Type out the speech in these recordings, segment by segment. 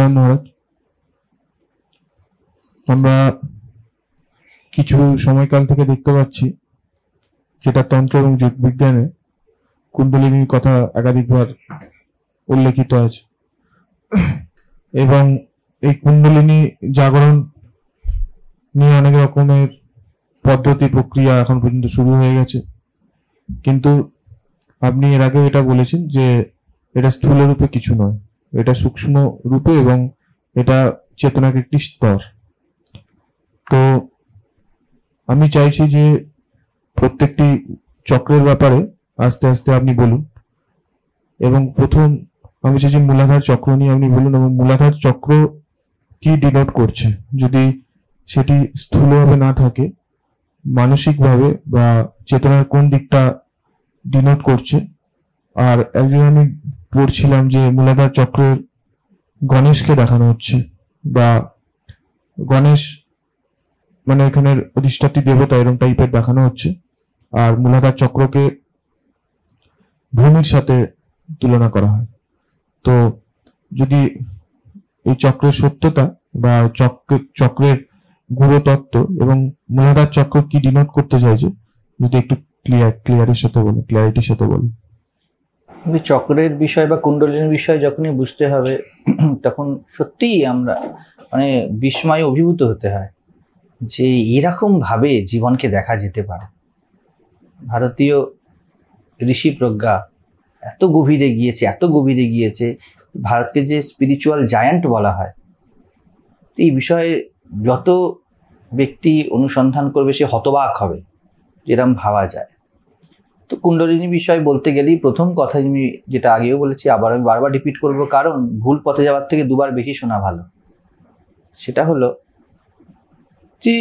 প্রণাম মহারাজ। আমরা কিছু সময়কাল থেকে দেখতে পাচ্ছি যেটা তন্ত্র এবং যোগবিজ্ঞানে কুণ্ডলিনীর কথা একাধিকবার উল্লেখিত আছে। এবং এই কুণ্ডলিনী জাগরণ নিয়ে অনেক রকমের পদ্ধতি প্রক্রিয়া এখন পর্যন্ত শুরু হয়ে গেছে। কিন্তু আপনি এর আগেও এটা বলেছেন যে এটা স্থূল রূপে কিছু নয়। এটা সূক্ষ্ম রূপে এবং এটা চেতনার একটি স্তর। তো আমি চাইছি যে প্রত্যেকটি চক্রের ব্যাপারে আস্তে আস্তে আপনি বলুন। এবং প্রথম আমি চাইছি মূলাধার চক্র নিয়ে আপনি বলুন এবং মূলাধার চক্র কি ডিনোট করছে? যদি সেটি স্থূলভাবে না থাকে, মানসিকভাবে বা চেতনার কোন দিকটা ডিনোট করছে, আর একজন আমি পড়ছিলাম যে মূলাধার চক্রের গণেশকে দেখানো হচ্ছে বা গণেশ মানে এখানের অধিষ্ঠাত্রী দেবতা এরকম টাইপের দেখানো হচ্ছে। আর মূলাধার চক্রকে ভূমির সাথে তুলনা করা হয়। তো যদি এই চক্রের সত্যতা বা চক্রের চক্রের গুরুতত্ত্ব এবং মূলাধার চক্র কি ডিনোট করতে চাইছে, যদি একটু ক্লিয়ার ক্লিয়ারের সাথে বলো ক্লিয়ারিটির সাথে বলুন। কিন্তু চক্রের বিষয় বা কুণ্ডলিনীর বিষয় যখনই বুঝতে হবে, তখন সত্যিই আমরা মানে বিস্ময়ে অভিভূত হতে হয় যে এরকম ভাবে জীবনকে দেখা যেতে পারে। ভারতীয় ঋষি প্রজ্ঞা এত গভীরে গিয়েছে, এত গভীরে গিয়েছে, ভারতকে যে স্পিরিচুয়াল জায়ান্ট বলা হয়, এই বিষয়ে যত ব্যক্তি অনুসন্ধান করবে সে হতবাক হবে যেরকম ভাবা যায়। তো কুণ্ডলিনী বিষয় বলতে গেলেই প্রথম কথা আমি যেটা আগেও বলেছি, আবার আমি বারবার রিপিট করব, কারণ ভুল পথে যাওয়ার থেকে দুবার বেশি শোনা ভালো। সেটা হলো যে,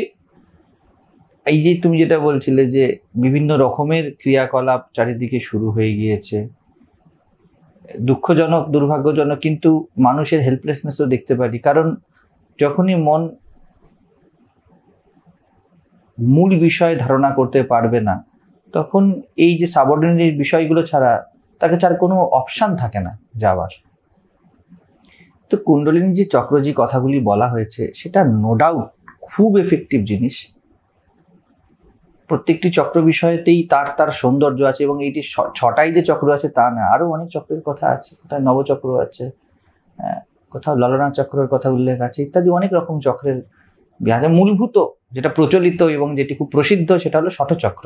এই যে তুমি যেটা বলছিলে যে বিভিন্ন রকমের ক্রিয়াকলাপ চারিদিকে শুরু হয়ে গিয়েছে, দুঃখজনক, দুর্ভাগ্যজনক, কিন্তু মানুষের হেল্পলেসনেসও দেখতে পারি। কারণ যখনই মন মূল বিষয় ধারণা করতে পারবে না তখন এই যে সাবঅর্ডিনেট বিষয়গুলো ছাড়া তাকে ছাড়া কোনো অপশান থাকে না যাওয়ার। তো কুণ্ডলিনী যে চক্র যে কথাগুলি বলা হয়েছে, সেটা নো ডাউট খুব এফেক্টিভ জিনিস। প্রত্যেকটি চক্র বিষয়েতেই তার তার সৌন্দর্য আছে এবং এইটি ছটাই যে চক্র আছে তা না, আরও অনেক চক্রের কথা আছে, কোথায় নবচক্র আছে কোথাও ললনা চক্রের কথা উল্লেখ আছে, ইত্যাদি অনেক রকম চক্রের আছে। মূলভূত যেটা প্রচলিত এবং যেটি খুব প্রসিদ্ধ সেটা হলো শতচক্র।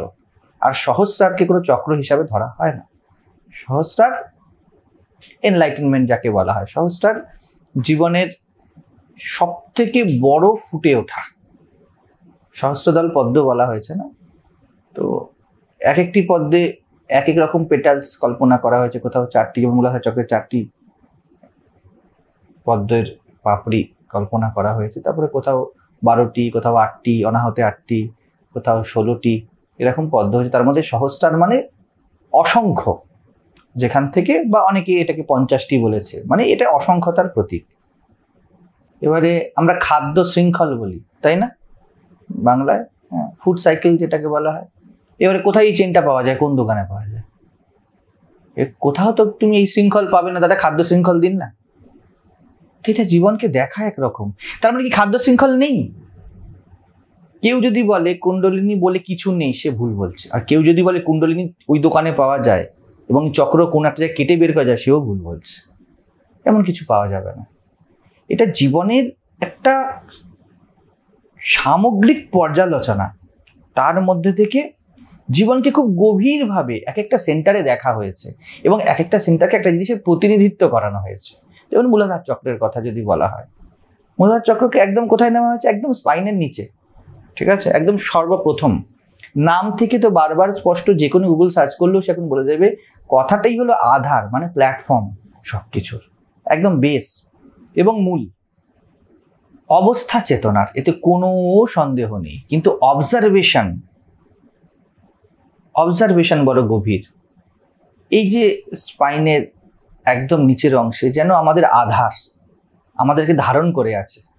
আর সহস্রারকে কোনো চক্র হিসাবে ধরা হয় না। সহস্রার এনলাইটেনমেন্ট যাকে বলা হয়। সহস্রার জীবনের সব থেকে বড় ফুটে ওঠা। সহস্রদল পদ্ম বলা হয়েছে না? তো এক একটি পদ্মে এক এক রকম পেটালস কল্পনা করা হয়েছে। কোথাও চারটি যেমন মূলাধার চক্রের চারটি পদ্মের পাপড়ি কল্পনা করা হয়েছে। তারপরে কোথাও বারোটি, কোথাও আটটি, অনাহতে আটটি, কোথাও ষোলোটি এরকম হয়েছে তার মধ্যে সহস্রার মানে অসংখ্য, যেখান থেকে বা অনেকে এটাকে পঞ্চাশটি বলেছে। মানে এটা অসংখ্যতার প্রতীক। এবারে আমরা খাদ্য শৃঙ্খল বলি, তাই না? বাংলায় হ্যাঁ ফুড সাইকেল যেটাকে বলা হয়। এবারে কোথায় এই চেনটা পাওয়া যায়? কোন দোকানে পাওয়া যায়? কোথাও তো তুমি এই শৃঙ্খল পাবে না দাদা খাদ্য শৃঙ্খল দিন না। এটা জীবনকে দেখা একরকম। তার মানে কি খাদ্য শৃঙ্খল নেই? কেউ যদি বলে কুণ্ডলিনী বলে কিছু নেই, সে ভুল বলছে। আর কেউ যদি বলে কুণ্ডলিনী ওই দোকানে পাওয়া যায় এবং চক্র কোন একটা জায়গায় কেটে বের করা যায়, সেও ভুল বলছে। এমন কিছু পাওয়া যাবে না। এটা জীবনের একটা সামগ্রিক পর্যালোচনা। তার মধ্যে থেকে জীবনকে খুব গভীরভাবে এক একটা সেন্টারে দেখা হয়েছে এবং এক একটা সেন্টারকে একটা জিনিসের প্রতিনিধিত্ব করানো হয়েছে। যেমন মূলাধার চক্রের কথা যদি বলা হয়। মূলাধার চক্রকে একদম কোথায় নেওয়া হয়েছে? একদম স্পাইনের নিচে। ঠিক আছে? একদম সর্বপ্রথম। নাম থেকে তো বারবার স্পষ্ট যে কোনো গুগল সার্চ করলেও সে এখন বলে দেবে, কথাটাই হলো আধার মানে প্ল্যাটফর্ম সব কিছুর একদম বেস এবং মূল। অবস্থা চেতনার, এতে কোনো সন্দেহ নেই। কিন্তু অবজারভেশন অবজারভেশন বড় গভীর। এই যে স্পাইনের একদম নিচের অংশে যেন আমাদের আধার আমাদেরকে ধারণ করে আছে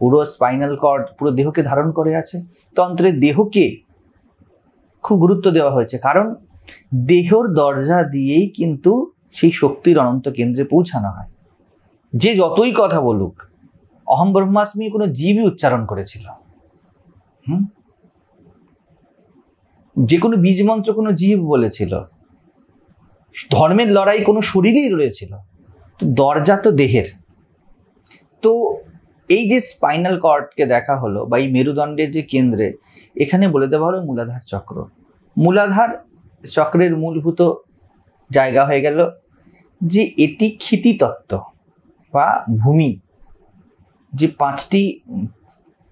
পুরো স্পাইনাল কর্ড পুরো দেহকে ধারণ করে আছে। তন্ত্রের দেহকে খুব গুরুত্ব দেওয়া হয়েছে, কারণ দেহর দরজা দিয়েই কিন্তু সেই শক্তির অনন্ত কেন্দ্রে পৌঁছানো হয়। যে যতই কথা বলুক, অহম ব্রহ্মাস্মি কোনো জীবই উচ্চারণ করেছিল। হুম? যে কোনো বীজ মন্ত্র কোনো জীব বলেছিল। ধর্মের লড়াই কোনো শরীরেই রয়েছিল। তো দরজা তো দেহের। তো এই যে স্পাইনাল কর্ডকে দেখা হলো বা এই মেরুদণ্ডের যে কেন্দ্রে, এখানে বলে দেওয়া হলো মূলাধার চক্র। মূলাধার চক্রের মূলভূত জায়গা হয়ে গেল যে এটি ক্ষিতি তত্ত্ব বা ভূমি, যে পাঁচটি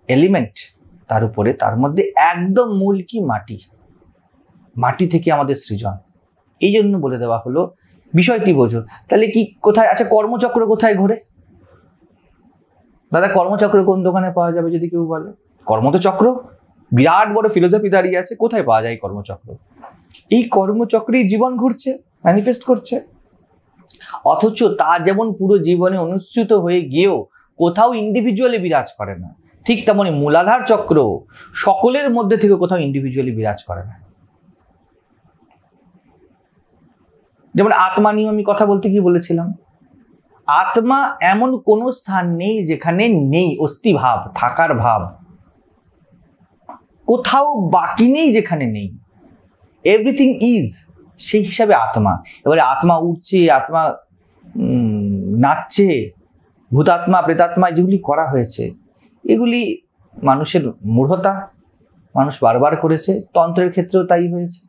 এলিমেন্ট তার উপরে, তার মধ্যে একদম মূল কি মাটি মাটি থেকে আমাদের সৃজন। এই জন্য বলে দেওয়া হলো বিষয়টি বোঝো। তাহলে কি কোথায় আচ্ছা কর্মচক্র কোথায় ঘোরে? দাদা, কর্মচক্র কোন দোকানে পাওয়া যাবে যদি কেউ বলে? কর্ম তো চক্র বিরাট বড় ফিলোসফি দাঁড়িয়ে আছে, কোথায় পাওয়া যায় কর্মচক্র? এই কর্মচক্রেই জীবন ঘুরছে ম্যানিফেস্ট করছে। অথচ তা যেমন পুরো জীবনে অনুসৃত হয়ে গিয়েও কোথাও ইন্ডিভিজুয়ালি বিরাজ করে না। ঠিক তেমনই মূলাধার চক্র সকলের মধ্যে থেকে কোথাও ইন্ডিভিজুয়ালি বিরাজ করে না। যেমন আত্মা নিয়ে আমি কথা বলতে কি বলেছিলাম আত্মা এমন কোনো স্থান নেই যেখানে নেই অস্থিভাব থাকার ভাব। কোথাও বাকি নেই যেখানে নেই। এভরিথিং ইজ সেই হিসাবে আত্মা। এবারে আত্মা উঠছে, আত্মা নাচছে, ভূতাত্মা, প্রেতাত্মা, যেগুলি করা হয়েছে, এগুলি মানুষের মূঢ়তা, মানুষ বারবার করেছে, তন্ত্রের ক্ষেত্রেও তাই হয়েছে।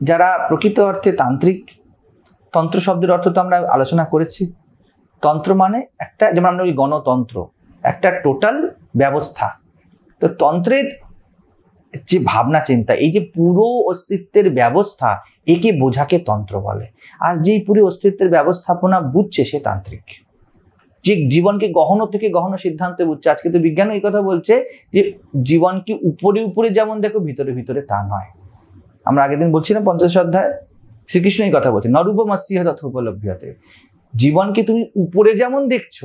যারা প্রকৃত অর্থে তান্ত্রিক, তন্ত্র শব্দের অর্থ তো আমরা আলোচনা করেছি। তন্ত্র মানে একটা, যেমন আমরা বলি গণতন্ত্র, একটা টোটাল ব্যবস্থা। তো তন্ত্রের যে ভাবনা, চিন্তা, এই যে পুরো অস্তিত্বের ব্যবস্থা, একে বোঝাকে তন্ত্র বলে। আর যেই পুরো অস্তিত্বের ব্যবস্থাপনা বুঝছে, সে তান্ত্রিক। যে জীবনকে গহন থেকে গহন সিদ্ধান্তে বুঝছে। আজকে তো বিজ্ঞান এই কথা বলছে যে জীবনকে উপরে উপরে যেমন দেখো, ভিতরে ভিতরে তা নয়। আমরা আগের দিন বলছিলাম পঞ্চাশ অধ্যায়? শ্রীকৃষ্ণ এই কথা বলছে নরূপমস্তি তথা উপলভ্যতে জীবনকে তুমি উপরে যেমন দেখছ,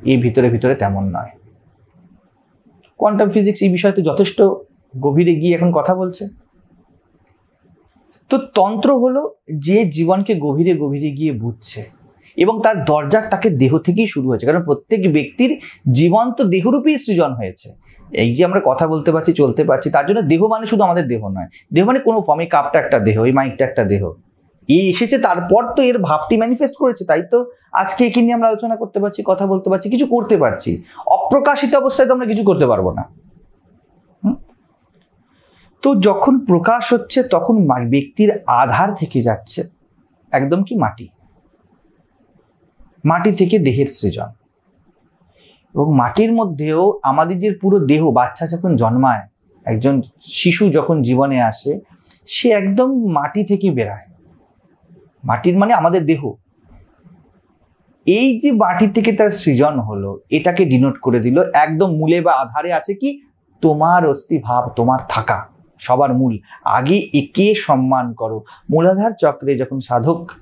এই ভিতরে ভিতরে তেমন নয়। কোয়ান্টাম ফিজিক্স এই বিষয়তে যথেষ্ট গভীরে গিয়ে এখন কথা বলছে। তো তন্ত্র হলো যে জীবনকে গভীরে গভীরে গিয়ে বুঝছে এবং তার দরজা তাকে দেহ থেকেই শুরু হয়েছে। কারণ প্রত্যেক ব্যক্তির জীবন তো দেহরূপেই সৃজন হয়েছে। এই যে আমরা কথা বলতে পারছি, চলতে পারছি, তার জন্য দেহ মানে শুধু আমাদের দেহ নয়। দেহ মানে কোনো ফর্মে কাপটা একটা দেহ, এই মাইকটা একটা দেহ। এই এসেছে, তারপর তো এর ভাবটি ম্যানিফেস্ট করেছে, তাই তো? আজকে একে নিয়ে আমরা আলোচনা করতে পারছি, কথা বলতে পারছি, কিছু করতে পারছি। অপ্রকাশিত অবস্থায় তো আমরা কিছু করতে পারব না। তো যখন প্রকাশ হচ্ছে, তখন ব্যক্তির আধার থেকে যাচ্ছে, একদম কি মাটি? মাটি থেকে দেহের সৃজন। এবং মাটির মধ্যেও আমাদের যে পুরো দেহ, বাচ্চা যখন জন্মায়, একজন শিশু যখন জীবনে আসে, সে একদম মাটি থেকে বেরায়। মাটির মানে আমাদের দেহ। এই যে মাটি থেকে তার সৃজন হলো, এটাকে ডিনোট করে দিল, একদম মূলে বা আধারে আছে কি? তোমার অস্থিভাব, তোমার থাকা, সবার মূল। আগে একে সম্মান করো। মূলাধার চক্রে যখন সাধক,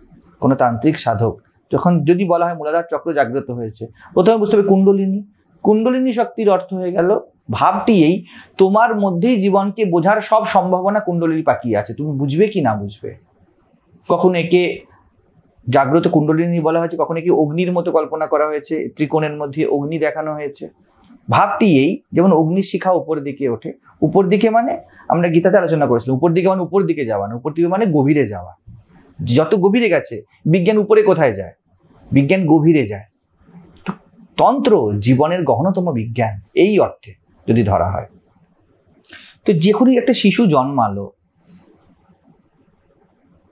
কোনো তান্ত্রিক সাধক, যখন যদি বলা হয় মূলাধার চক্র জাগ্রত হয়েছে, প্রথমে বুঝতে হবে কুণ্ডলিনী। কুণ্ডলিনী শক্তির অর্থ হয়ে গেল, ভাবটি এই, তোমার মধ্যেই জীবনকে বোঝার সব সম্ভাবনা কুণ্ডলিনী পাকিয়ে আছে। তুমি বুঝবে কি না বুঝবে? কখন একে জাগ্রত কুণ্ডলিনী বলা হয়েছে, কখন একে অগ্নির মতো কল্পনা করা হয়েছে, ত্রিকোণের মধ্যে অগ্নি দেখানো হয়েছে। ভাবটি এই, যেমন অগ্নির শিখা উপর দিকে ওঠে, উপর দিকে মানে আমরা গীতাতে আলোচনা করেছিলাম, উপর দিকে মানে উপর দিকে যাওয়া না, উপর দিকে মানে গভীরে যাওয়া। যত গভীরে গেছে, বিজ্ঞান উপরে কোথায় যায়? বিজ্ঞান গভীরে যায়। তন্ত্র জীবনের গহনতম বিজ্ঞান, এই অর্থে যদি ধরা হয়। তো যে একটা শিশু জন্মালো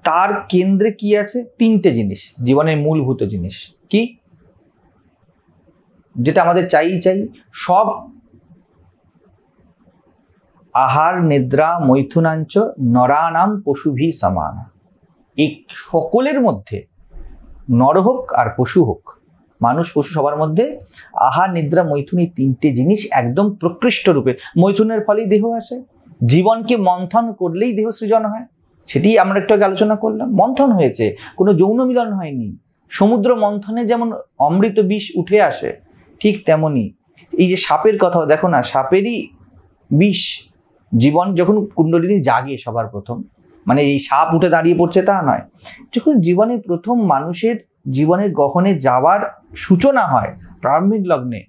তার কেন্দ্রে কি আছে? তিনটে জিনিস, জীবনের মূলভূত জিনিস। কি? যেটা আমাদের চাই চাই। সব আহার, নিদ্রা, মৈথুনাঞ্চ, নরানাম, পশুভি, সমান। এই সকলের মধ্যে নর হোক আর পশু হোক, মানুষ, পশু সবার মধ্যে আহার, নিদ্রা, মৈথুন এই তিনটে জিনিস একদম প্রকৃষ্ট রূপে। মৈথুনের ফলেই দেহ আসে। জীবনকে মন্থন করলেই দেহ সৃজন হয়। সেটি আমরা একটু আগে আলোচনা করলাম। মন্থন হয়েছে, কোনো যৌন মিলন হয়নি। সমুদ্র মন্থনে যেমন অমৃত বিষ উঠে আসে, ঠিক তেমনি এই যে সাপের কথা দেখো না, সাপেরই বিষ জীবন যখন কুণ্ডলিনী জাগে সবার প্রথম মানে এই সাপ উঠে দাঁড়িয়ে পড়ছে তা নয়, যখন জীবনে প্রথম মানুষের জীবনের গহনে যাওয়ার সূচনা হয় প্রারম্ভিক লগ্নে,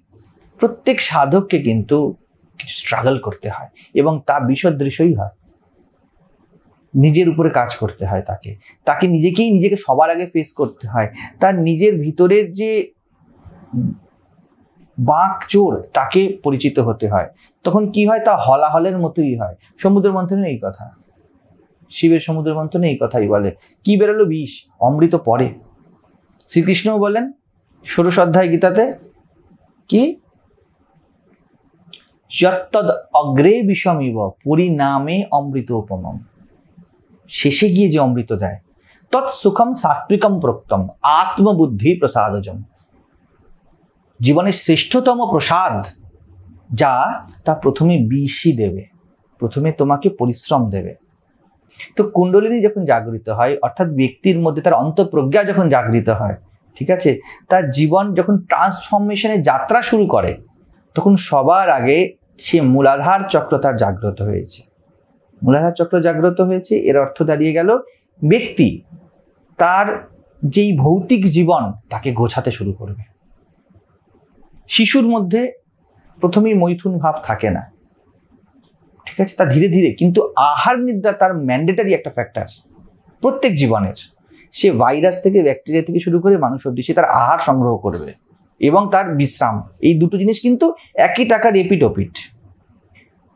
প্রত্যেক সাধককে কিন্তু কিছু স্ট্রাগল করতে হয় এবং তা বিসদৃশই হয়। নিজের উপরে কাজ করতে হয় তাকে। তাকে নিজেকেই নিজেকে সবার আগে ফেস করতে হয়। তার নিজের ভিতরের যে বাঁক চোর তাকে পরিচিত হতে হয়। তখন কি হয়? তা হলাহলের মতোই হয়। সমুদ্র মন্থনে এই কথা। শিবের সমুদ্র মন্থনে এই কথাই বলে। কি বেরোলো বিষ? অমৃত পরে। শ্রীকৃষ্ণও বলেন, ষোড়শ অধ্যায় গীতাতে কি? যত্তদ অগ্রে বিষম বিষমিব, পরিণামে অমৃত উপমম শেষে গিয়ে যে অমৃত দেয়, তৎ সুখম সাত্বিকম প্রক্তম, আত্মবুদ্ধি প্রসাদজম। জীবনের শ্রেষ্ঠতম প্রসাদ, যা তা প্রথমে বিষই দেবে, প্রথমে তোমাকে পরিশ্রম দেবে। তো কুণ্ডলিনী যখন জাগরিত হয়, অর্থাৎ ব্যক্তির মধ্যে তার অন্তঃপ্রজ্ঞা যখন জাগরিত হয়, ঠিক আছে, তার জীবন যখন ট্রান্সফরমেশনের যাত্রা শুরু করে, তখন সবার আগে সে মূলাধার চক্র তার জাগ্রত হয়েছে। মূলাধার চক্র জাগ্রত হয়েছে, এর অর্থ দাঁড়িয়ে গেল, ব্যক্তি তার যেই ভৌতিক জীবন তাকে গোছাতে শুরু করবে। শিশুর মধ্যে প্রথমেই মৈথুন ভাব থাকে না। ঠিক আছে? তা ধীরে ধীরে, কিন্তু আহার নিদ্রা তার ম্যান্ডেটারি একটা ফ্যাক্টর প্রত্যেক জীবনের। সে ভাইরাস থেকে ব্যাকটেরিয়া থেকে শুরু করে মানুষ অব্দি সে তার আহার সংগ্রহ করবে এবং তার বিশ্রাম। এই দুটো জিনিস কিন্তু একই টাকার এপিট ওপিট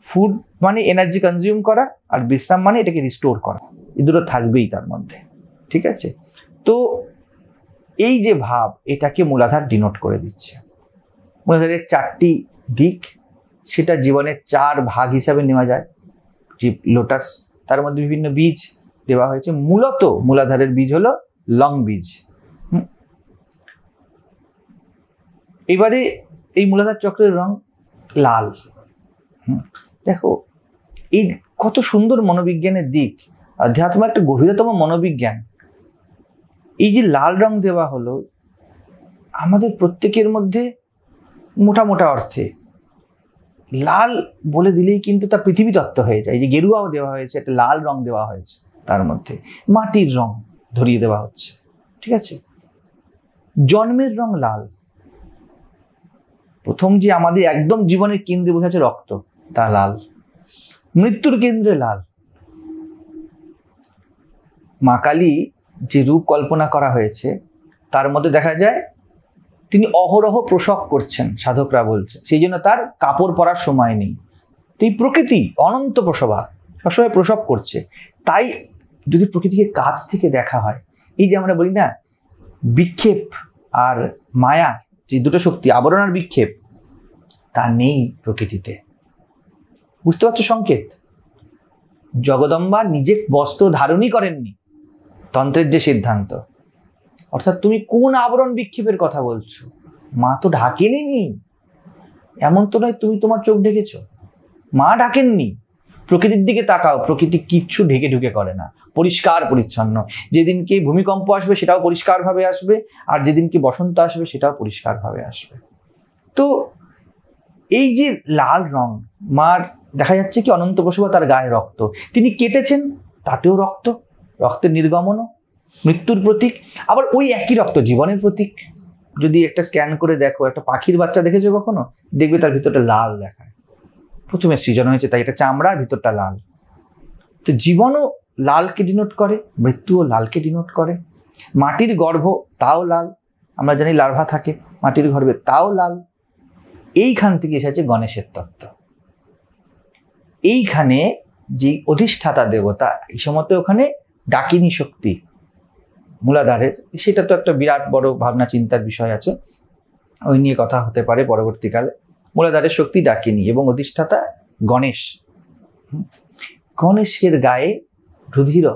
ফুড মানে এনার্জি কনজিউম করা আর বিশ্রাম মানে এটাকে রিস্টোর করা। এই দুটো থাকবেই তার মধ্যে, ঠিক আছে? তো এই যে ভাব, এটাকে মূলাধার ডিনোট করে দিচ্ছে। মূলাধারের চারটি দিক, সেটা জীবনের চার ভাগ হিসাবে নেওয়া যায়। যে লোটাস তার মধ্যে বিভিন্ন বীজ দেওয়া হয়েছে। মূলত মূলাধারের বীজ হলো লং বীজ। এবারে এই মূলাধার চক্রের রং লাল। দেখো, এই কত সুন্দর মনোবিজ্ঞানের দিক। অধ্যাত্ম একটা গভীরতম মনোবিজ্ঞান। এই যে লাল রং দেওয়া হলো, আমাদের প্রত্যেকের মধ্যে মোটা মোটা অর্থে। লাল বলে দিলেই কিন্তু তা পৃথিবী তত্ত্ব হয়ে যায়। যে গেরুয়াও দেওয়া হয়েছে, একটা লাল রং দেওয়া হয়েছে তার মধ্যে। মাটির রং ধরিয়ে দেওয়া হচ্ছে, ঠিক আছে? জন্মের রং লাল। প্রথম যে আমাদের একদম জীবনের কেন্দ্রে বোঝাচ্ছে রক্ত। তা লাল। মৃত্যুর কেন্দ্রে লাল। মা কালী যে রূপ কল্পনা করা হয়েছে, তার মধ্যে দেখা যায় তিনি অহরহ প্রসব করছেন, সাধকরা বলছে। সেই জন্য তার কাপড় পরার সময় নেই। তো এই প্রকৃতি, অনন্ত প্রসবা, সবসময় প্রসব করছে। তাই যদি প্রকৃতিকে কাছ থেকে দেখা হয়, এই যে আমরা বলি না, বিক্ষেপ আর মায়া, যে দুটো শক্তি, আবরণ আর বিক্ষেপ, তা নেই প্রকৃতিতে। বুঝতে পারছ সংকেত? জগদম্বা নিজে বস্ত্র ধারণই করেননি। তন্ত্রের যে সিদ্ধান্ত। অর্থাৎ তুমি কোন আবরণ বিক্ষেপের কথা বলছো? মা তো ঢাকেনি এমন তো নয় তুমি তোমার চোখ ঢেকেছ। মা ঢাকেননি। প্রকৃতির দিকে তাকাও, প্রকৃতি কিচ্ছু ঢেকে ঢুকে করে না। পরিষ্কার পরিচ্ছন্ন। যেদিনকে ভূমিকম্প আসবে সেটাও পরিষ্কারভাবে আসবে, আর যেদিনকে বসন্ত আসবে সেটাও পরিষ্কারভাবে আসবে। তো এই যে লাল রং, মার দেখা যাচ্ছে কি অনন্ত প্রসবা তার গায়ে রক্ত। তিনি কেটেছেন, তাতেও রক্ত, রক্তের নির্গমনও, মৃত্যুর প্রতীক। আবার ওই একই রক্ত, জীবনের প্রতীক। যদি একটা স্ক্যান করে দেখো, একটা পাখির বাচ্চা দেখেছ কখনো? দেখবে তার ভিতরটা লাল দেখায়। প্রথমে সৃজন হয়েছে, তাই এটা চামড়ার ভিতরটা লাল। তো জীবনও লালকে ডিনোট করে, মৃত্যুও লালকে ডিনোট করে। মাটির গর্ভ তাও লাল। আমরা জানি লার্ভা থাকে, মাটির গর্ভে তাও লাল। এইখান থেকে এসেছে গণেশের তত্ত্ব। এইখানে যে অধিষ্ঠাতা দেবতা, এই সময়তে ওখানে ডাকিনী শক্তি, মূলাধারের, সেটা তো একটা বিরাট বড় ভাবনা চিন্তার বিষয় আছে। ওই নিয়ে কথা হতে পারে পরবর্তীকালে। মূলাধারের শক্তি ডাকিনী এবং অধিষ্ঠাতা গণেশ। গণেশের গায়ে রুধির,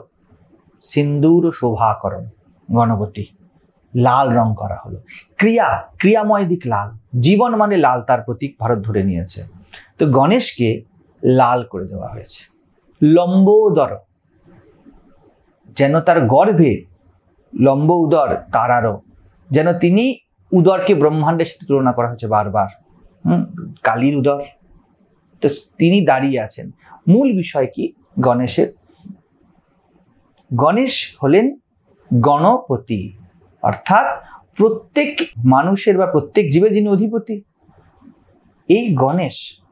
সিন্দুর শোভাকরণ, গণপতি। লাল রং করা হলো। ক্রিয়া, ক্রিয়াময় দিক লাল। জীবন মানে লাল, তার প্রতীক ভারত ধরে নিয়েছে। তো গণেশকে লাল করে দেওয়া হয়েছে। লম্বোদর যেন তার গর্ভে লম্ব উদর তারারও যেন তিনি উদরকে ব্রহ্মাণ্ডের সাথে তুলনা করা হয়েছে বারবার। হুম, কালীর উদর। তো তিনি দাঁড়িয়ে আছেন। মূল বিষয় কি? গণেশের। গণেশ হলেন গণপতি। অর্থাৎ প্রত্যেক মানুষের বা প্রত্যেক জীবের যিনি অধিপতি, এই গণেশ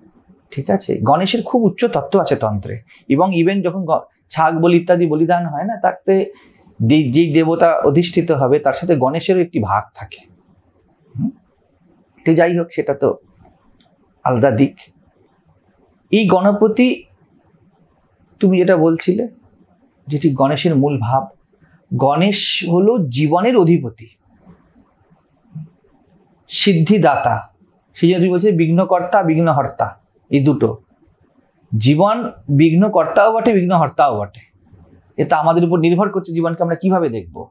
ঠিক আছে? গণেশের খুব উচ্চ তত্ত্ব আছে তন্ত্রে। এবং ইভেন যখন ছাগ বলি ইত্যাদি বলিদান হয় না, তাতে যেই দেবতা অধিষ্ঠিত হবে, তার সাথে গণেশেরও একটি ভাগ থাকে। তো যাই হোক, সেটা তো আলাদা দিক। এই গণপতি, তুমি যেটা বলছিলে, যেটি গণেশের মূল ভাব, গণেশ হলো জীবনের অধিপতি। সিদ্ধিদাতা। সেই জন্য তুমি বলছে বিঘ্নকর্তা, বিঘ্নহর্তা। এই দুটো। জীবন বিঘ্নকর্তাও বটে বিঘ্নহর্তাও বটে। এটা আমাদের উপর নির্ভর করছে জীবনকে আমরা কীভাবে দেখব।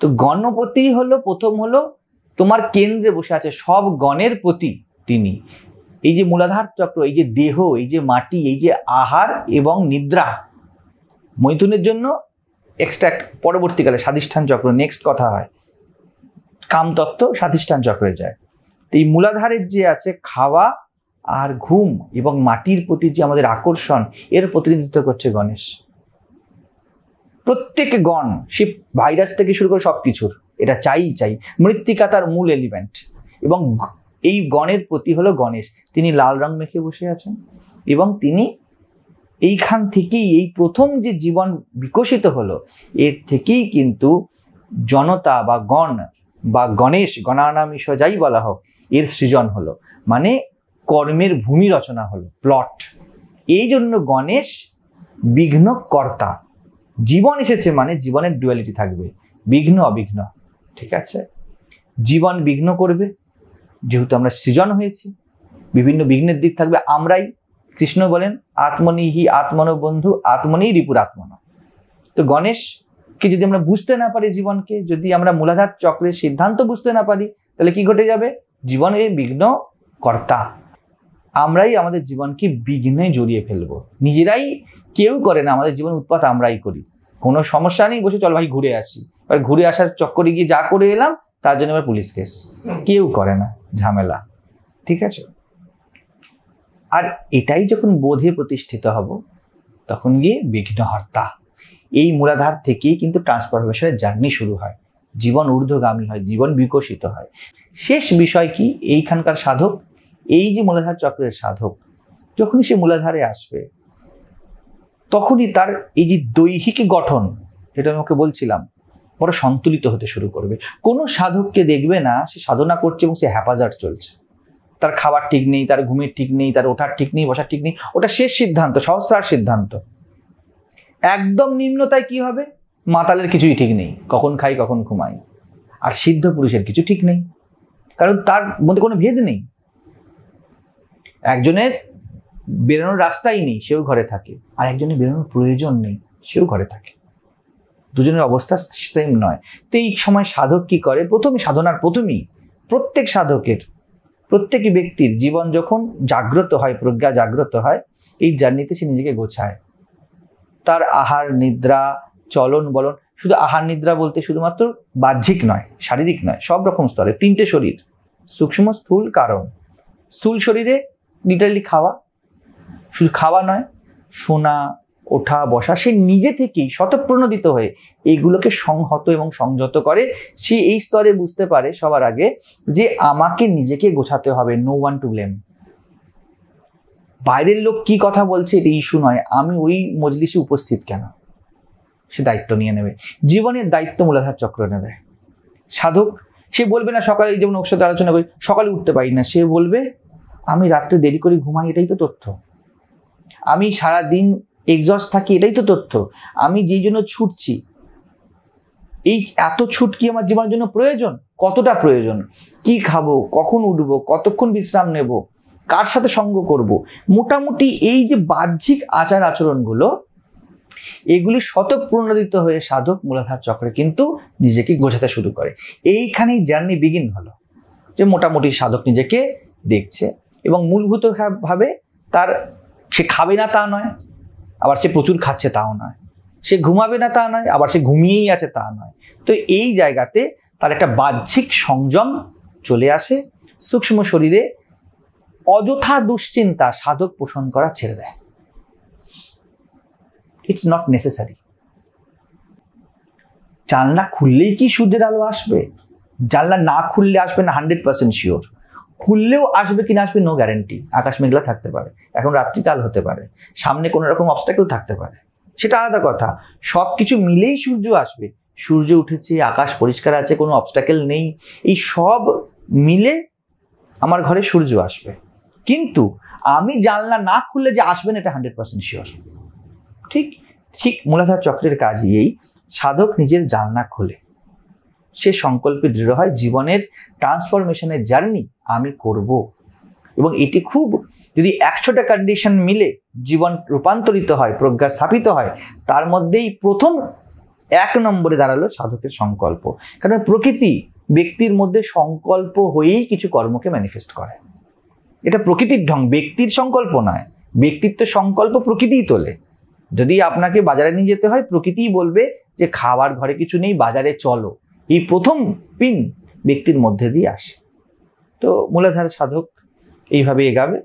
তো গণপতি হলো, প্রথম হলো তোমার কেন্দ্রে বসে আছে সব গণের প্রতি তিনি। এই যে মূলাধার চক্র, এই যে দেহ, এই যে মাটি, এই যে আহার এবং নিদ্রা। মৈথুনের জন্য এক্সট্রাক্ট পরবর্তীকালে স্বাধিষ্ঠান চক্র নেক্সট কথা হয়। কামতত্ত্ব স্বাধিষ্ঠান চক্রে যায়। তো এই মূলাধারের যে আছে খাওয়া আর ঘুম এবং মাটির প্রতি যে আমাদের আকর্ষণ, এর প্রতিনিধিত্ব করছে গণেশ। প্রত্যেক গণ, সে ভাইরাস থেকে শুরু করে সব কিছুর এটা চাই চাই। মৃত্তিকা তার মূল এলিমেন্ট এবং এই গণের প্রতি হলো গণেশ। তিনি লাল রং মেখে বসে আছেন এবং তিনি এইখান থেকেই, এই প্রথম যে জীবন বিকশিত হলো, এর থেকেই কিন্তু জনতা বা গণ বা গণেশ গণানামিষ যাই বলা হোক, এর সৃজন হলো। মানে কর্মের ভূমি রচনা হলো প্লট এই জন্য গণেশ বিঘ্নকর্তা জীবন এসেছে মানে জীবনের ডুয়ালিটি থাকবে, বিঘ্ন, অবিঘ্ন, ঠিক আছে? জীবন বিঘ্ন করবে, যেহেতু আমরা সৃজন হয়েছি, বিভিন্ন বিঘ্নের দিক থাকবে, আমরাই, কৃষ্ণ বলেন আত্মনি হি আত্মন বন্ধু আত্মনি রিপুর আত্মন। তো গণেশকে যদি আমরা বুঝতে না পারি জীবনকে, যদি আমরা মূলাধার চক্রের সিদ্ধান্ত বুঝতে না পারি, তাহলে কি ঘটে যাবে? জীবনের বিঘ্ন কর্তা। আমরাই আমাদের জীবনকে বিঘ্নে জড়িয়ে ফেলব। নিজেরাই কেউ করে না, আমাদের জীবন উৎপাত আমরাই করি। কোনো সমস্যা নেই, বসে চল ভাই, ঘুরে আসি। এবার ঘুরে আসার চক্করে গিয়ে যা করে এলাম, তার জন্য এবার পুলিশ কেস। কেউ করে না, ঝামেলা। ঠিক আছে? আর এটাই যখন বোধে প্রতিষ্ঠিত হব, তখন গিয়ে বিঘ্নহর্তা এই মূলাধার থেকেই কিন্তু ট্রান্সফরমেশনের জার্নি শুরু হয়। জীবন ঊর্ধ্বগামী হয়, জীবন বিকশিত হয়। শেষ বিষয় কি? এইখানকার সাধক এই যে মূলাধার চক্রের সাধক, যখনই সে মূলাধারে আসবে, তখনই তার এই যে দৈহিক গঠন, যেটা আমি ওকে বলছিলাম, বড় সন্তুলিত হতে শুরু করবে। কোনো সাধককে দেখবে না, সে সাধনা করছে এবং সে হ্যাপাজার্ড চলছে। তার খাবার ঠিক নেই, তার ঘুমের ঠিক নেই, তার ওঠার ঠিক নেই, বসার ঠিক নেই, ওটা শেষ সিদ্ধান্ত, সহস্রার সিদ্ধান্ত। একদম নিম্নতায় কি হবে? মাতালের কিছুই ঠিক নেই, কখন খাই, কখন ঘুমাই। আর সিদ্ধ পুরুষের কিছু ঠিক নেই। কারণ তার মধ্যে কোনো ভেদ নেই। একজনের বেরোনোর রাস্তাই নেই, সেও ঘরে থাকে। আর একজনের বেরোনোর প্রয়োজন নেই, সেও ঘরে থাকে। দুজনের অবস্থা সেম নয়। তো এই সময় সাধক কি করে? প্রথমে সাধনার প্রথমেই প্রত্যেক সাধকের, প্রত্যেক ব্যক্তির জীবন যখন জাগ্রত হয়, প্রজ্ঞা জাগ্রত হয়, এই জার্নিতে সে নিজেকে গোছায়। তার আহার, নিদ্রা, চলন, বলন, শুধু আহার, নিদ্রা বলতে শুধুমাত্র বাহ্যিক নয়, শারীরিক নয়, সব রকম স্তরে। তিনটে শরীর, সূক্ষ্ম, স্থূল, কারণ। স্থূল শরীরে লিটারালি খাওয়া। শুধু খাওয়া নয় শোনা ওঠা, বসা, সে নিজে থেকেই শতপ্রণোদিত হয়ে এইগুলোকে সংহত এবং সংযত করে। সে এই স্তরে বুঝতে পারে সবার আগে যে আমাকে নিজেকে গোছাতে হবে নো ওয়ান টু ব্লেম বাইরের লোক কি কথা বলছে এটা ইস্যু নয়, আমি ওই মজলিসে উপস্থিত কেন? সে দায়িত্ব নিয়ে নেবে। জীবনের দায়িত্ব মূলাধার চক্র এনে দেয়। সাধক, সে বলবে না সকালে যেমন ওর সাথে আলোচনা করি, সকালে উঠতে পারি না। সে বলবে আমি রাত্রে দেরি করে ঘুমাই, এটাই তো তথ্য। আমি সারা দিন এক্সস্ট থাকি, এটাই তো তথ্য। আমি যেই জন্য ছুটছি, এই এত ছুট কি আমার জীবনের জন্য প্রয়োজন? কতটা প্রয়োজন? কি খাব? কখন উঠবো? কতক্ষণ বিশ্রাম নেব? কার সাথে সঙ্গ করব? মোটামুটি এই যে বাহ্যিক আচার আচরণগুলো, এগুলি শতপ্রণোদিত হয়ে সাধক মূলাধার চক্রে কিন্তু নিজেকে গোছাতে শুরু করে। এইখানেই জার্নি বিগিন হলো, যে মোটামুটি সাধক নিজেকে দেখছে। এবং মূলভূত ভাবে তার, সে খাবে না তা নয়, আবার সে প্রচুর খাচ্ছে তাও নয়। সে ঘুমাবে না তা নয়, আবার সে ঘুমিয়েই আছে তা নয়। তো এই জায়গাতে তার একটা বাহ্যিক সংযম চলে আসে, সূক্ষ্ম শরীরে অযথা দুশ্চিন্তা সাধক পোষণ করা ছেড়ে দেয়। ইটস নট নেসেসারি জানলা খুললেই কি সূর্যের আলো আসবে? জানলা না খুললে আসবে না হান্ড্রেড পার্সেন্ট শিওর খুললেও আসবে কি না আসবে নো গ্যারেন্টি আকাশ মেঘলা থাকতে পারে। এখন রাত্রিকাল হতে পারে। সামনে কোনো রকম অবস্টাকেল থাকতে পারে। সেটা আলাদা কথা। সব কিছু মিলেই সূর্য আসবে। সূর্য উঠেছে, আকাশ পরিষ্কার আছে, কোনো অবস্টাকেল নেই। এই সব মিলে আমার ঘরে সূর্য আসবে। কিন্তু আমি জানলা না খুললে যে আসবেন, এটা হান্ড্রেড পার্সেন্ট শিওর ঠিক? ঠিক মূলাধার চক্রের কাজই এই। সাধক নিজের জানলা খোলে। সে সংকল্পে দৃঢ় হয়, জীবনের ট্রান্সফরমেশনের জার্নি আমি করব। এবং এটি খুব, যদি একশোটা কন্ডিশন মিলে জীবন রূপান্তরিত হয়, প্রজ্ঞা স্থাপিত হয়, তার মধ্যেই প্রথম এক নম্বরে দাঁড়াল সাধকের সংকল্প। কারণ প্রকৃতি ব্যক্তির মধ্যে সংকল্প হয়েই কিছু কর্মকে ম্যানিফেস্ট করে। এটা প্রকৃতির ঢং, ব্যক্তির সংকল্প নয়। ব্যক্তিত্ব সংকল্প প্রকৃতিই তোলে। যদি আপনাকে বাজারে নিয়ে যেতে হয়, প্রকৃতিই বলবে যে, খাবার ঘরে কিছু নেই, বাজারে চলো। এই প্রথম পিন ব্যক্তির মধ্যে দিয়ে আসে। তো মূলাধার সাধক এইভাবে এগাবে,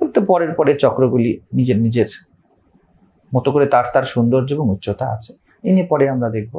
তো পরের পরে চক্রগুলি নিজের নিজের মতো করে তার তার সৌন্দর্য এবং উচ্চতা আছে। এ নিয়ে পরে আমরা দেখব